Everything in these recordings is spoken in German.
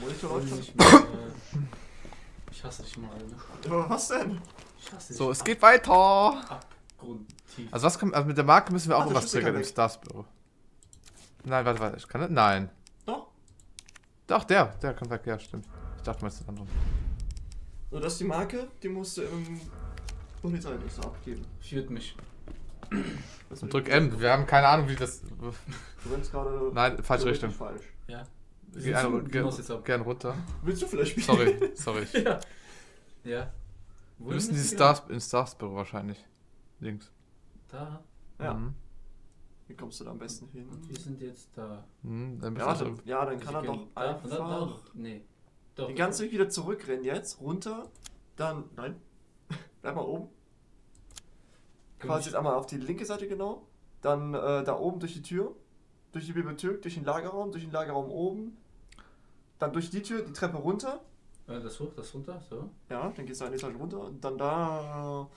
Monitor läuft schon. nicht äh, Ich hasse dich mal, ne? Was denn? Ich hasse dich So, es geht weiter. abgrundtief. Also was kann, also mit der Marke müssen wir auch Ach, irgendwas triggern im. Stars-Büro. Nein, warte, warte, ich kann nicht? Nein. Doch. Doch, der, der kann weg, ja, stimmt. Ich dachte mal, es ist der andere. So, das ist die Marke, die musst du im Polizeidienst abgeben. Führt mich. Das drück M, wir haben keine Ahnung, wie das... Du rennst gerade. Nein, falsche Richtung. Falsch. Ja. Geh Du- ein, du gern, runter. Willst du vielleicht spielen? Sorry, sorry. Ja. Ja. Wir müssen die Stars, ins Stars-Büro wahrscheinlich. Links. Da. Ja. Mhm. Wie kommst du da am besten hin? Und wir sind jetzt da. Mhm, dann Ja, du warte. Ja, dann kann er Wir doch da, von da, da, einfach doch. Nee. Doch. den ganzen Weg wieder zurückrennen jetzt, runter, dann, nein, bleib mal oben. Quasi jetzt einmal auf die linke Seite genau, dann äh, da oben durch die Tür, durch die Bibliothek, durch den Lagerraum, durch den Lagerraum oben, dann durch die Tür, die Treppe runter, Äh, Das hoch, das runter, so. ja, dann gehst du eine Etage runter und dann da,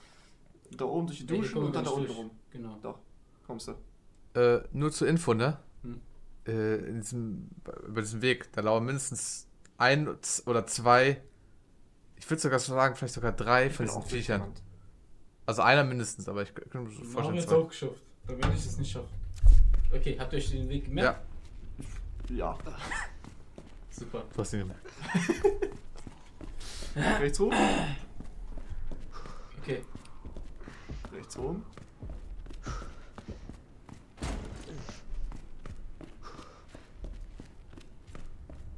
da oben durch die Ja, wir und dann da unten nicht rum. durch. Genau. Doch, kommst du. Äh, nur zur Info, ne? Hm. Äh, in diesem, über diesen Weg, da lauern mindestens ein oder zwei, ich würde sogar sagen, vielleicht sogar drei Ich von diesen Viechern. Also einer mindestens, aber ich könnte mir Wir haben vorstellen, jetzt auch geschafft. Dann werde ich es nicht schaffen. Okay, habt ihr euch den Weg gemerkt? Ja, Ja. Super. du hast ihn gemerkt. Rechts hoch, Okay. rechts oben.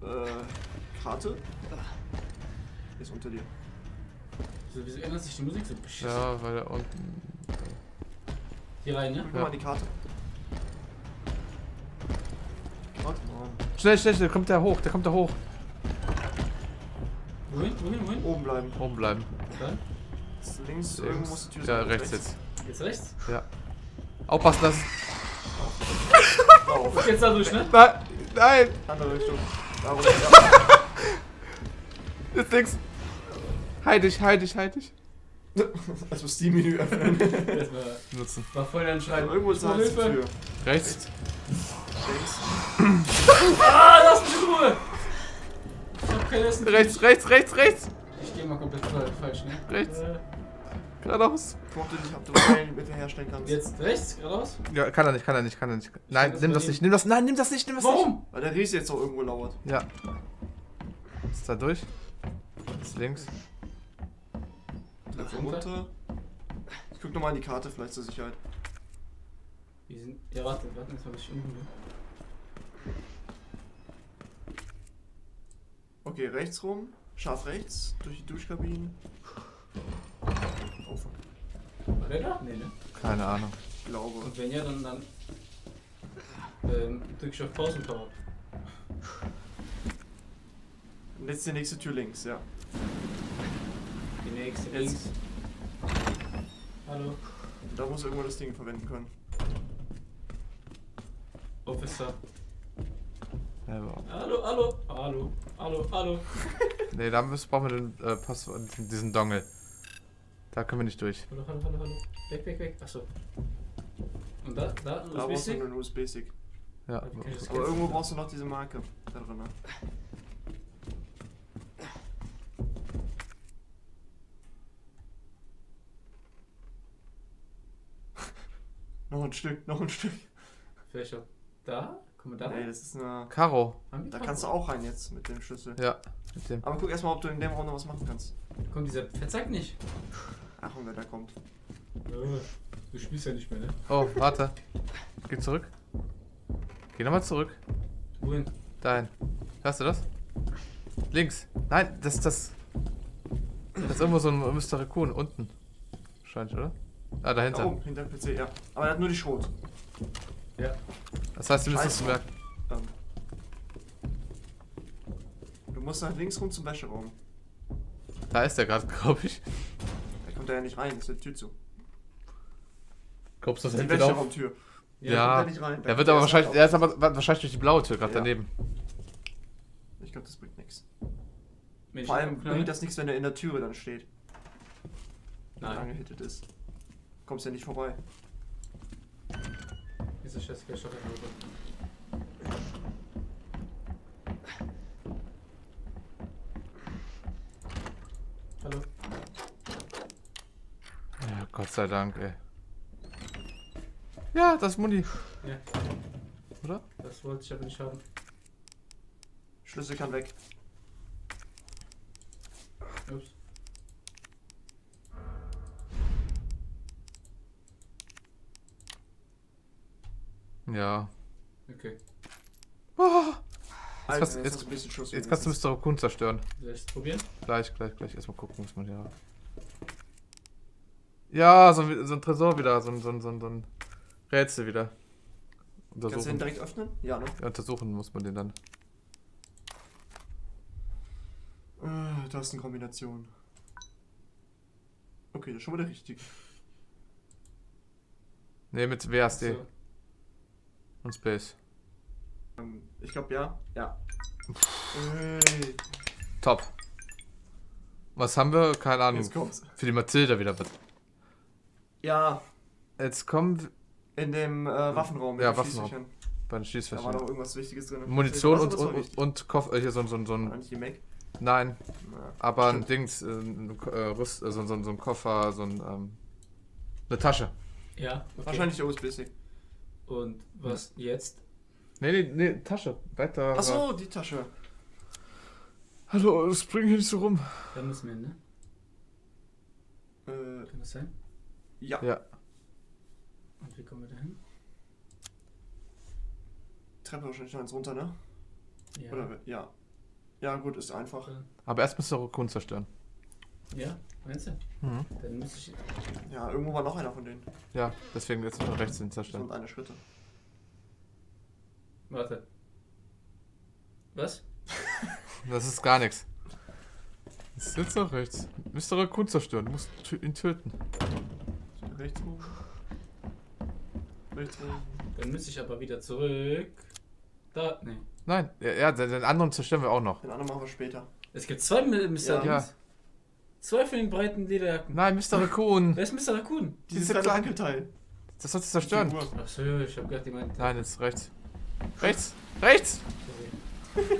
Äh, Karte? Ist unter dir. Wieso, wieso ändert sich die Musik so beschissen? Ja, weil da unten. Hier rein, ne? Guck mal die Karte. Warte mal. Schnell, schnell, schnell, kommt der hoch, der kommt da hoch. Wohin, wohin, wohin? Oben bleiben. Oben bleiben. Dann? Ist links, irgendwo muss die Tür Ja, sein. rechts jetzt. Jetzt rechts? Ja. Aufpassen. Auf. Und jetzt da durch, ne? Nein, nein, Andere Richtung. Da. Ja. jetzt links. Halt dich, halt dich, halt dich. Also Steam-Menü öffnen. Erstmal Nutzen. mal voll anschreiben. Irgendwo ist da die Tür. Rechts. Ah, lass mich in Ruhe! Ich hab kein Essen. für Rechts, rechts, rechts, rechts. Ich geh mal komplett fa- falsch, ne? Rechts. Äh, Geradeaus. Ob du nicht, ob du Pfeilen mit herstellen kannst. jetzt rechts, geradeaus? Ja, kann er nicht, kann er nicht, kann er nicht. Nein, das nimm das nicht, nimm das, nein, nimm das nicht, nimm das Warum? Weil der Riese jetzt auch irgendwo lauert. nicht. Ja. Ist da durch? Ist links. Treppe runter. Ich guck nochmal in die Karte, vielleicht zur Sicherheit. Wir sind. Ja, warte, warte, jetzt hab ich unten. Okay, rechts rum. Scharf rechts. Durch die Duschkabinen. Oh, fuck. War der da? Nee, ne? Keine Ahnung. Ich glaube. Und wenn ja, dann. dann ähm, drück ich auf Pause und hau ab. Und jetzt die nächste Tür links, ja. Die nächste Jetzt. links. Hallo, da muss irgendwo das Ding verwenden können. Officer. Aber- Hallo, hallo, hallo, hallo, hallo. Nee, da müssen, brauchen wir den äh, Passwort, diesen- Dongle. Da können wir nicht durch. Hallo, hallo, hallo, hallo. Weg, weg, weg. Achso. Und da, da, Da brauchst du USB-Stick? einen USB-Stick. Ja. Okay, Aber irgendwo brauchst du noch diese Marke da drin. Ne? noch ein Stück, noch ein Stück. Vielleicht auch da? Kommen wir da Nee, rein? das ist eine. Karo. Haben wir Da kannst du auch rein jetzt mit dem Schlüssel. Ja, mit dem. Aber guck erstmal, ob du in dem Raum noch was machen kannst. Kommt dieser Verzeig nicht. Ach, und wer da kommt. Du spielst ja nicht mehr, ne? Oh, warte. Geh zurück. Geh nochmal zurück. Wohin? Dahin. Hörst du das? Links. Nein, das ist das. Das ist irgendwo so ein Mr. Raccoon unten. Wahrscheinlich, oder? Ah, Da dahinter. oben, hinter dem PC, ja. Aber er hat nur die Schrot. Ja. Das heißt, du Scheiße. merken. Ähm. Du musst nach links rum zum Wäscheraum. Da ist der gerade, glaube ich. Da kommt er ja nicht rein, ist die Tür zu. Glaubst du, das Die hält wieder auf? Wäscheraumtür. Ja. kommt er nicht rein. Da Er wird aber wahrscheinlich, er ist aber wahrscheinlich durch die blaue Tür gerade Ja. daneben. Ich glaube, das bringt nichts. Vor allem bringt das nichts, wenn er in der Türe dann steht. Und Nein. angehittet ist. Kommst ja nicht vorbei diese scheiß Wäscherin Hallo. Ja, Gott sei Dank, ey. Ja, das ist Muni. Ja. Oder? Das wollte ich aber nicht haben. Schlüssel kann weg. Ja. Okay. Alter, kannst- jetzt, jetzt- hast du ein bisschen Schuss. jetzt kannst du. Mr. Raccoon zerstören. Es probieren? Gleich, gleich, gleich. Erstmal gucken, was man hier hat. Ja, so, ein- so ein Tresor wieder. So ein, so ein, so ein, Rätsel wieder. Kannst du den direkt öffnen? Ja, ne? Ja, untersuchen muss man den dann. Äh, da ist eine Kombination. Okay, das ist schon mal der richtige. Ne, mit WASD So. Und Space. Ähm, ich glaube ja. Ja. Ey, Top. Was haben wir? Keine Ahnung. jetzt kommt's. Für die Matilda wieder was. Ja, Jetzt kommen wir in dem äh, Waffenraum. Ja, den Waffenraum. Bei den Da war noch Schießfächern. irgendwas Wichtiges drin. Munition und, und, und Kopf, äh, hier so, ein- so, ein- so, ein- ein. Nein, Na, aber ein stimmt. Dings, äh, ein, äh, Rüst, äh, so, so, so ein Koffer, so ein. Ähm, eine Tasche. Ja, okay. Wahrscheinlich der USB-C. Und was jetzt? Nee, nee, nee, Tasche. Weiter. Achso, die Tasche. Hallo, spring hier nicht so rum. Da müssen wir hin, ne? Äh, Kann das sein? ja. Ja. Und wie kommen wir da hin? Treppe wahrscheinlich noch eins runter, ne? Ja. Oder ja. Ja, gut, ist einfach. Aber erst müsst ihr Raccoon zerstören. Ja, meinst du? Mhm. Dann muss ich. Ja, irgendwo war noch einer von denen. Ja, deswegen jetzt nur rechts hin Das zerstören. sind eine Schritte. Warte. Was? Das ist gar nichts. Das ist jetzt noch rechts. Mr. Raccoon zerstören. Du musst ihn töten. Rechts oben. Rechts oben. Dann müsste ich aber wieder zurück. Da, nee. Nein, ja, ja den den anderen zerstören wir auch noch. Den anderen machen wir später. Es gibt zwei Mr. Ja. Dings. Zwei von den breiten Lederjacken. Nein, Mr. Raccoon. Wer ist Mr. Raccoon? Dieses Diese kleine Angelteil. Das sollst du zerstören. Achso, ich hab gedacht, die meint. Nein, jetzt rechts. Rechts! Rechts! Sorry.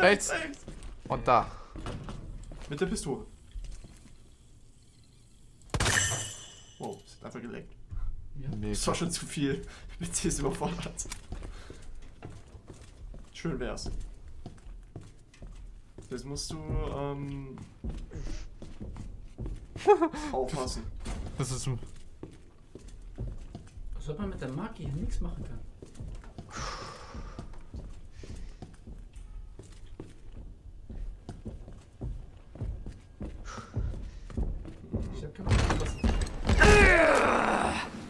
Rechts, Rechts. Und da. Mit der Pistole. Wow, es hat einfach geleckt. Ja. Das Mega. war schon zu viel. Mit sie ist überfordert. Schön wär's. Jetzt musst du ähm, aufpassen. Das ist ein. Als ob man mit der Magie hier nichts machen kann. Ich hab keine Ahnung, was.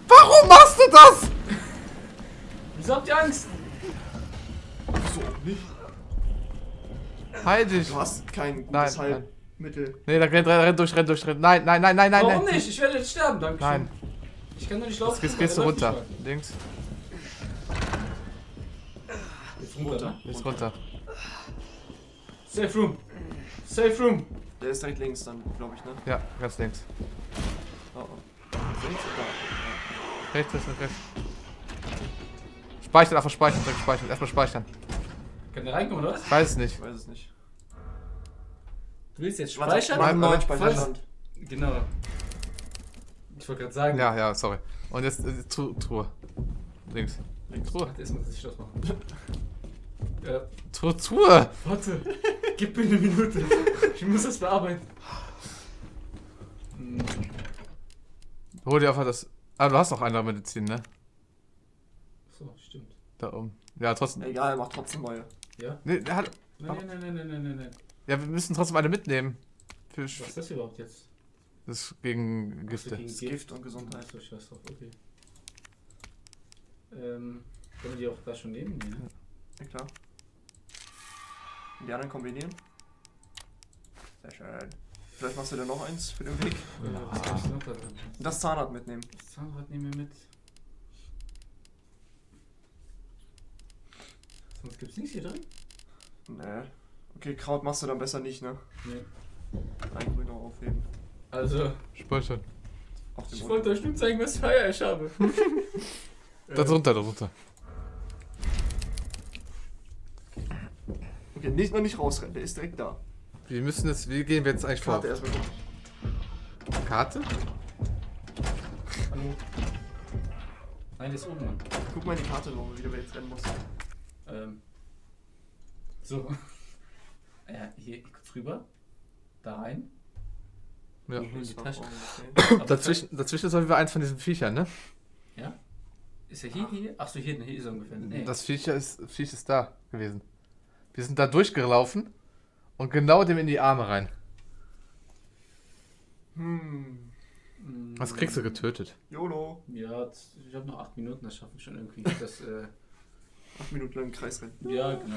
Warum machst du das? Wieso habt ihr Angst? So, nicht. Heil dich. Du hast kein Nein, gutes Heilmittel. Nee, da rennt, rennt durch, rennt durch, rennt. Nein, nein, nein, nein, nein. Warum nein. nicht? Ich werde jetzt sterben, danke Nein. Ich kann doch nicht laufen. Jetzt gehst du runter. Links. Jetzt runter, ne? Jetzt runter. Safe Room. Safe Room. Der ist direkt links dann, glaube ich, ne? Ja, ganz links. Oh, oh. Links oder? Rechts, rechts, rechts. Speichern, einfach speichern, direkt speichern. Erstmal speichern. Kann der reinkommen, oder was? Ich weiß es nicht. Ich weiß es nicht. Du willst jetzt speichern? neuen Falls- Speicherstand. Genau. Ich wollte gerade sagen. Ja, ja, sorry. Und jetzt äh, Tru Truhe. Links. Links. Truhe. Warte, erstmal, dass ich das mache. ja, Truhe, Truhe. warte. Gib mir eine Minute. Ich muss das bearbeiten. Hm, Hol dir einfach das. Ah, du hast noch andere Medizin, ne? So, stimmt. Da oben. Ja, trotzdem. Egal, mach trotzdem neue. Ja? Nee, der hat. Nein, nein, nein, nein, nein, nein, nein. Ja, wir müssen trotzdem eine mitnehmen. Für Was ist das überhaupt jetzt? das ist gegen Gifte. gegen- Gift und Gesundheit. Achso, ich weiß drauf, okay. Ähm, können wir die auch da schon nehmen? Nee, ne? Ja, klar. Und die anderen kombinieren. Sehr schön. Vielleicht machst du dir noch eins für den Weg. Äh, was gibt's noch da drin? Das Zahnrad mitnehmen. Das Zahnrad nehmen wir mit. Sonst gibt's nichts hier drin? Nee. Okay, Kraut machst du dann besser nicht, ne? Nee. Ein Grün noch aufheben. Also, Speichern. Ich wollte euch nur zeigen, was für Eier ich habe. Da drunter, da drunter. Okay, nicht, noch nicht rausrennen, der ist direkt da. Wir müssen jetzt, wie gehen wir jetzt eigentlich vor? Karte erstmal. Karte? Hallo? Nein, der ist oben, Mann. Guck mal in die Karte, Lomo, wie du jetzt rennen musst. Ähm. So. Ja, hier kurz rüber. Da rein. Ja. Mhm. in die Tasche. Okay. Aber Dazwischen, dazwischen ist auf jeden Fall eins von diesen Viechern, ne? Ja? Ist er hier, hier? Achso, hier, hier ist er ungefähr. Nee. Das Viecher ist, Viech ist da gewesen. Wir sind da durchgelaufen und genau dem in die Arme rein. Hm. Was kriegst du getötet? YOLO. Ja, ich habe noch acht Minuten, das schaffen wir schon irgendwie. Das, äh, Acht Minuten lang im Kreis rennen. ja, genau.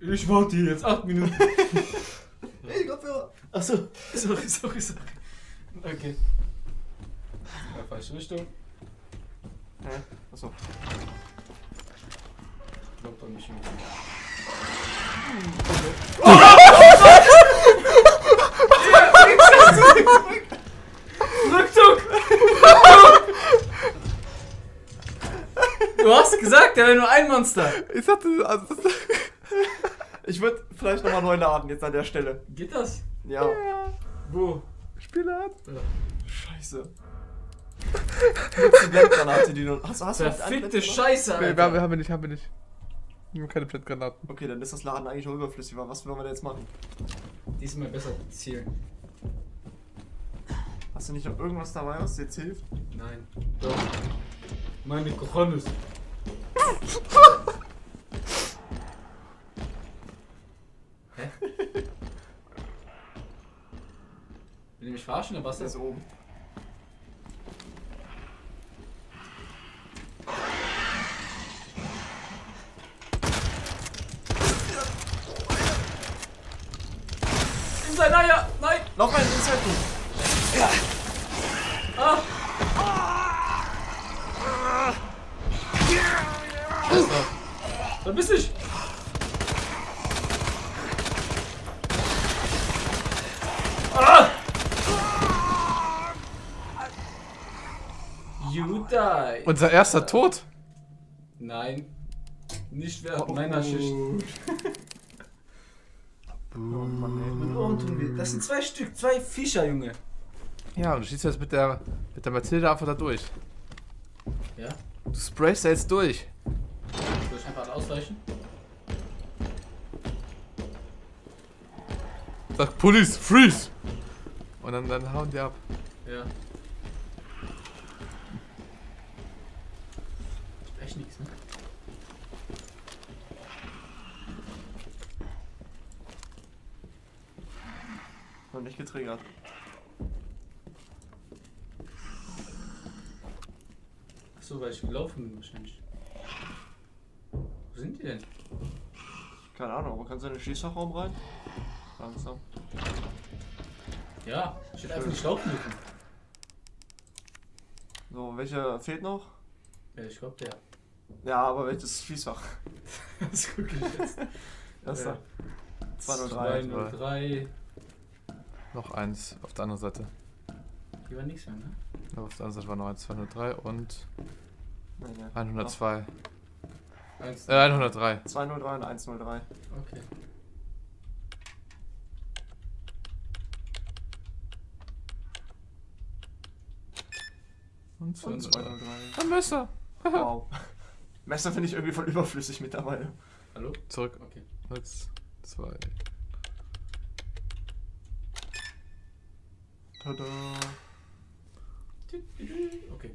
Ich, ich warte hier jetzt acht Minuten. Hey, Kopfhörer! Achso, sorry, sorry, sorry. Okay. Ja, falsche Richtung. Hä? Achso. Glaubt an mich. Rückzug! Du hast gesagt, er wäre nur ein Monster. Ich sagte, also, Ich würde vielleicht nochmal neu laden, jetzt an der Stelle. Geht das? Ja. Wo? Spieler. Scheiße. Nutzt die Blendgranate, die du. Hast, hast Verfickte? Scheiße, Nee, Alter. wir haben, haben wir nicht, haben wir nicht. Wir haben keine Blendgranaten. Okay, dann ist das Laden eigentlich noch überflüssig. Aber was wollen wir denn jetzt machen? Diesmal besser zielen. Hast du nicht noch irgendwas dabei, was dir jetzt hilft? Nein. Doch. Meine Cojones. Hä? Will ihr mich verarschen oder was? Der ist oben. In sein Eier! Nein! Lauf mal ins Zentrum. Ah! Verbiss dich! Ah! You die! Unser erster Tod. Nein. Nicht während meiner Schicht. Oh Mann, ey. Und oben tun wir. Das sind zwei Stück, zwei Fischer, Junge. Ja, und du schießt jetzt mit der, mit der Mathilde einfach da durch. Ja? Du sprayst da jetzt durch. Soll ich einfach ausweichen? Sag, Police, freeze! Und dann, dann hauen die ab. Ja. Echt nichts, ne? Noch nicht getriggert. Achso, weil ich gelaufen bin wahrscheinlich. Wo sind die denn? Keine Ahnung, aber kannst du in den Schießfachraum rein? Langsam. Ja, ich hätte einfach nicht laufen dürfen. So, welcher fehlt noch? Ja, ich glaube der. Ja, aber welches Schießfach? Das gucke ich jetzt. Erster. Äh, 203. 203. Noch eins auf der anderen Seite. Hier war nichts mehr, ne? Ja, auf der anderen Seite war noch eins, 203 und Nee, nee. 102. Eins. Äh, 103. 203 und 103. Okay. Und Und 203. 203. Ein Messer. Wow. Messer finde ich irgendwie voll überflüssig mittlerweile. Hallo? Zurück. Okay. Jetzt zwei. Tada. Okay.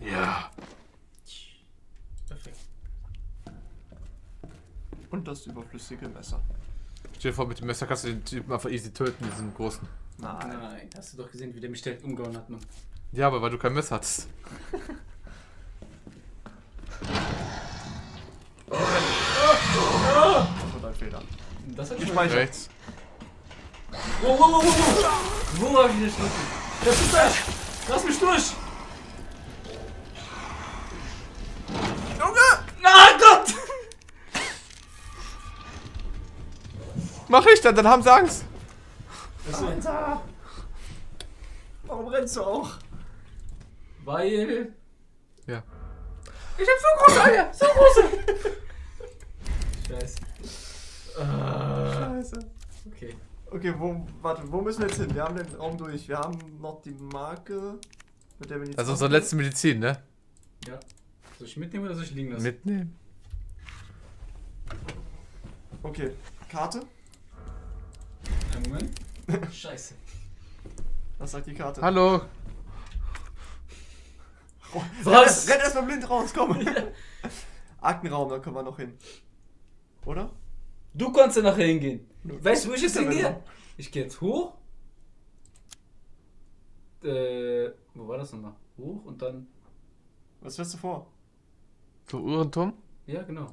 Ja. Perfekt. Und das überflüssige Messer. Stell dir vor, mit dem Messer kannst du den Typen einfach easy töten, diesen großen. Nein. Nein, hast du doch gesehen, wie der mich direkt umgehauen hat, Mann. Ja, aber weil du kein Messer hattest. Hat ich. Rechts. Wow, wow, wow, wow, wow. Wo war ich wieder schlucken? Das ist das! Lass mich durch! Junge! Ah Gott! Mach ich dann, dann haben sie Angst. Alter! Warum rennst du auch? Weil. Ja. Ich hab so große Eier! So große! Scheiße. Ah, Scheiße. okay. Okay, wo, warte, wo müssen wir jetzt hin? Wir haben den Raum durch. Wir haben noch die Marke, mit der wir. Also unsere letzte Medizin, ne? Ja. Soll ich mitnehmen oder soll ich liegen lassen? Mitnehmen. Okay, Karte. Einen Moment. Scheiße. Was sagt die Karte? Hallo. Was? Renn erstmal blind raus, komm. Aktenraum, da können wir noch hin. Oder? Du kannst ja nachher hingehen. Weißt du, wo ich jetzt hingehe? du- Ich gehe jetzt hoch. Äh, wo war das nochmal? Hoch und dann. Was willst du vor? So Uhrenturm? Ja, genau.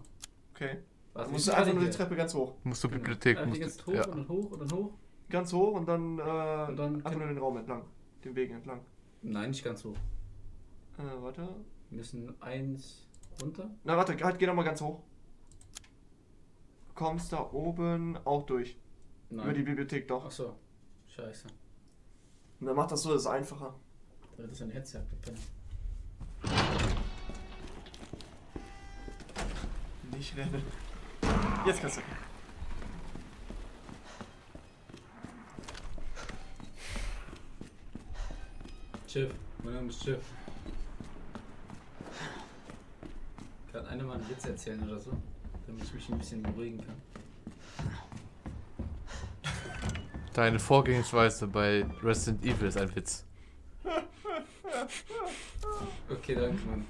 Okay. Du musst wie einfach nur die? Treppe ganz hoch. Musst du Genau. Bibliothek. Einfach Musst jetzt du, hoch ja. und dann hoch und dann hoch. Ganz hoch und dann, äh, Und dann einfach kann- nur den Raum entlang. Den Weg entlang. Nein, nicht ganz hoch. Äh, warte. Wir müssen eins runter. Na, warte, halt, geh nochmal ganz hoch. Du kommst da oben auch durch. Über die Nein. Bibliothek doch. Achso. Scheiße. Und dann macht das so, das ist einfacher. Das ist ein Headset. bitte. Nicht rennen. Jetzt kannst du. Chiff. Mein Name ist Chiff. Kann einer mal einen Witz erzählen oder so? Damit ich mich ein bisschen beruhigen kann. Deine Vorgehensweise bei Resident Evil ist ein Witz. Okay, danke, Mann.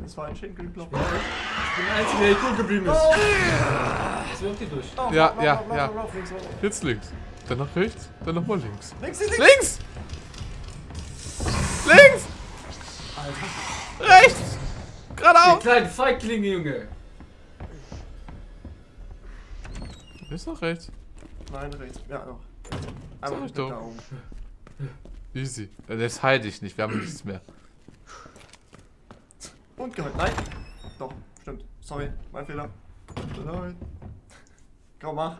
Das war ein Schenkelklopfer. Ich bin der Einzige, der hier cool geblieben ist. Was wirft ihr durch? Lauf, Ja, lauf, ja, ja. links. Jetzt links. Dann nach rechts. Dann nochmal links. Links, links, links. Links! Links! Alter. Rechts! Geradeaus! kleinen Feiglinge, Junge! Ist nach rechts. Nein, rechts. Ja, noch. Sag Einmal ich doch. da oben. Easy. Das heile ich nicht, wir haben nichts mehr. Und gehört. Nein. Doch, stimmt. Sorry, mein Fehler. Nein. Komm, mach.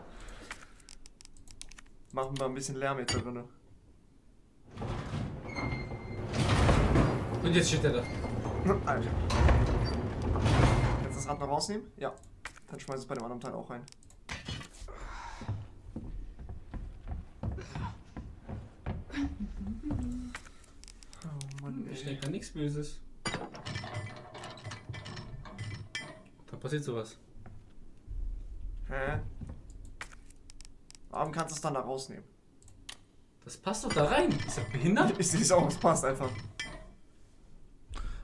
Machen wir ein bisschen Lärm jetzt da drin. Und jetzt steht er da. Alter. Kannst du das Rad noch rausnehmen? Ja. Dann schmeiß es bei dem anderen Teil auch rein. Mann, Ich denke an nichts Böses. Da passiert sowas. Hä? Warum kannst du es dann da rausnehmen? Das passt doch da rein. Ist das behindert? Ich sehe es auch, es passt einfach.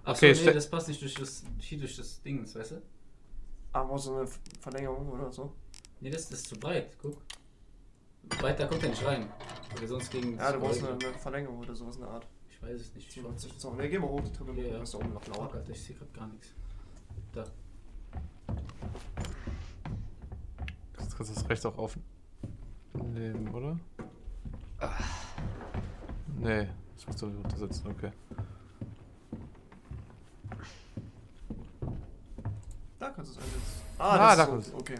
Achso, Okay, nee, das passt nicht durch das, hier durch das Ding, weißt du? Aber so eine Verlängerung oder so. Nee, das, das ist zu breit, guck. Weiter kommt er nicht rein. Weil sonst gegen Ja, du brauchst eine, eine Verlängerung oder sowas in der Art. Ich weiß es nicht. Ich So, weiß so, ne, geh mal hoch, die Treppe. Ja, ja. Ist da oben noch laut. Alter, ich sehe gerade gar nichts. Da. Jetzt kannst du das rechts auch aufnehmen, oder? Nee, das musst du runtersetzen, okay. Da kannst du es einsetzen. Ah, Ah, da das kommt's. ist so. Okay.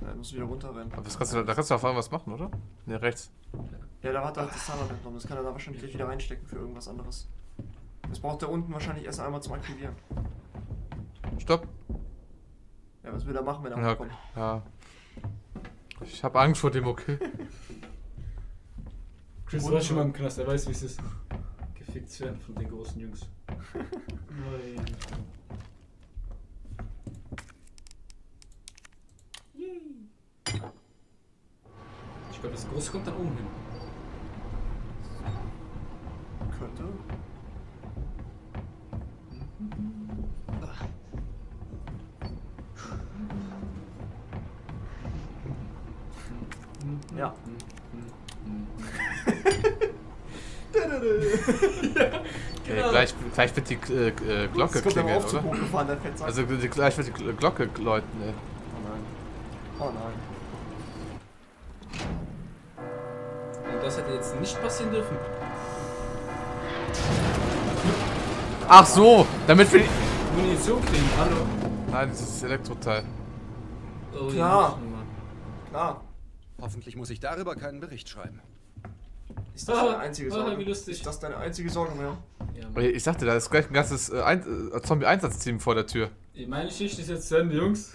Ja, musst du wieder runterrennen. Aber das kannst du, da kannst du auf einmal was machen, oder? Ne, rechts. Ja, da hat er halt das Zahnrad entnommen. Das kann er da wahrscheinlich gleich wieder reinstecken für irgendwas anderes. Das braucht er unten wahrscheinlich erst einmal zum Aktivieren. Stopp. Ja, was will er machen, wenn er Ja, hochkommt? ja. Ich habe Angst vor dem, okay? Chris war schon mal im Knast, er weiß, wie es ist. Gefickt zu werden von den großen Jungs. Nein. Das Große kommt dann oben hin. Könnte. Ja. Okay, gleich, gleich wird die äh, äh, Glocke klingeln, oder? Fettsack. Also gleich wird die Gl- Glocke läuten, ey. oh nein. Oh nein. Nicht passieren dürfen. Ach so, damit wir die... Munition kriegen, hallo. Nein, das ist das Elektroteil. Oh, Klar. Klar. Hoffentlich muss ich darüber keinen Bericht schreiben. Ist das Ah, deine einzige ah, Sorge? wie lustig. Ist das deine einzige Sorge mehr? Ja, Ich sagte, da ist gleich ein ganzes äh, Ein äh, Zombie-Einsatzteam vor der Tür. Meine Geschichte ist jetzt zu Ende, Jungs.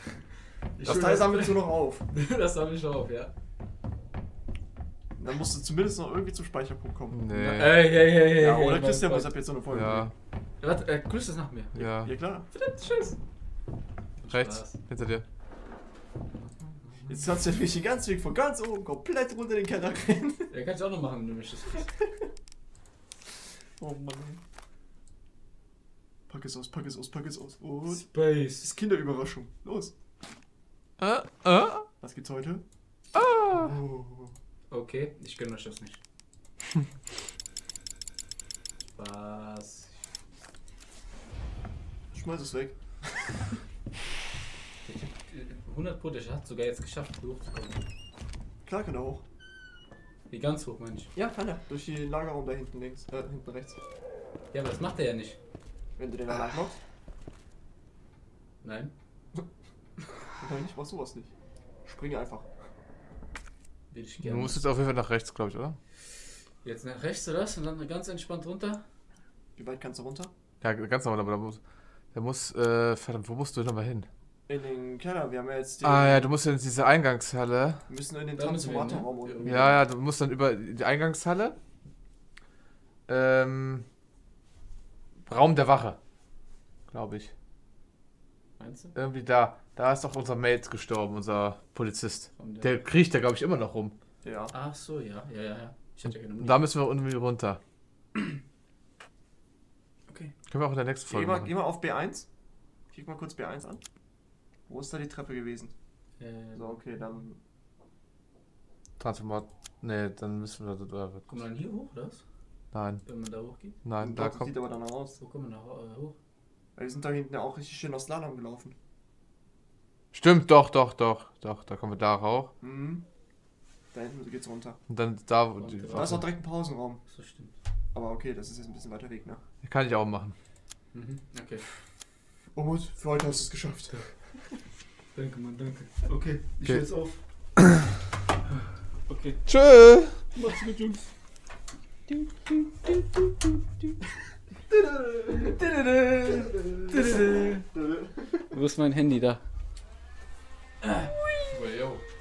Ich Das Teil sammelst du noch auf. das sammle ich auf, ja. Dann musst du zumindest noch irgendwie zum Speicherpunkt kommen. Nee. Ey, hey, hey, hey. Ja, oder Christian muss ab jetzt so eine Folge Ja, bringen. Warte, äh, grüß das nach mir. ja. Ja klar. Verdammt, tschüss. Rechts, Spaß. hinter dir. Jetzt kannst du nämlich den ganzen Weg von ganz oben komplett runter in den Keller rennen. Ja, kannst du auch noch machen, wenn du möchtest. Oh Mann. Pack es aus, pack es aus, pack es aus. Und das Space. ist Kinderüberraschung. Los. Äh, äh, Was gibt's heute? ah. Oh. Okay, ich gönne euch das nicht. Spaß. Schmeiß es weg. Ich hab, äh, 100 Pro, der hat sogar jetzt geschafft, hochzukommen. Klar kann er auch. Wie ganz hoch, Mensch. Ja, kann er. Durch den Lagerraum da hinten links, äh, hinten rechts. Ja, aber das macht er ja nicht. Wenn du den da nachmachst, Nein. dann nicht, mach sowas nicht. Springe einfach. Will ich Du gerne. musst jetzt auf jeden Fall nach rechts, glaube ich, oder? Jetzt nach rechts oder das und dann ganz entspannt runter. Wie weit kannst du runter? Ja, ganz normal, aber da muss. Der muss, äh, verdammt, wo musst du nochmal hin? In den Keller. Wir haben ja jetzt den. Ah ja, du musst in diese Eingangshalle. Wir müssen in den Da hin, ne? Transformatorraum unten. Ja. Ja, ja, du musst dann über die Eingangshalle. Ähm. Raum der Wache. Glaube ich. Meinst du? Irgendwie da. Da ist doch unser Mate gestorben, unser Polizist. Der- Der kriecht da, glaube ich, immer noch rum. Ja. Ach so, ja, ja, ja, ja. Ich hatte ja keine Und Muni. da müssen wir irgendwie runter. Okay. Können wir auch in der nächsten Geh Folge mal, geh mal auf B1. Klick mal kurz B1 an. Wo ist da die Treppe gewesen? Äh, So, okay, dann. Transformat. Nee, dann müssen wir da. da kommt man dann hier hoch, oder was? nein, Wenn man da hochgeht? nein, da das kommt. sieht aber dann aus. Wo kommt man da äh, hoch? Weil wir sind da hinten ja auch richtig schön aus Slalom gelaufen. Stimmt, doch, doch, doch, doch. Da kommen wir da rauf. Mhm. Da hinten geht's runter. Und dann da. wo die Und Da ist auch direkt ein Pausenraum. So stimmt. Aber okay, das ist jetzt ein bisschen weiter Weg, ne? Kann ich auch machen. Mhm. Okay. Umut, für heute hast du es geschafft. Danke, Mann, danke. Okay, ich Okay. höre jetzt auf. Okay. Tschö! Macht's gut, Jungs. Wo ist mein Handy da? Ui.